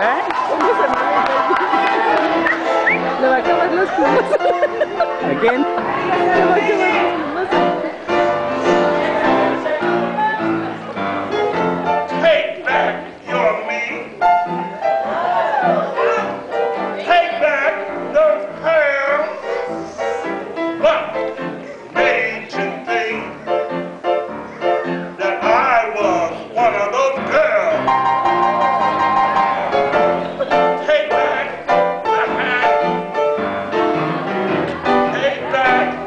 ¿Eh? Le los ¿A quién? Le